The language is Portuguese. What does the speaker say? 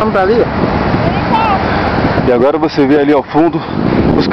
Vamos pra ali? E agora você vê ali ao fundo os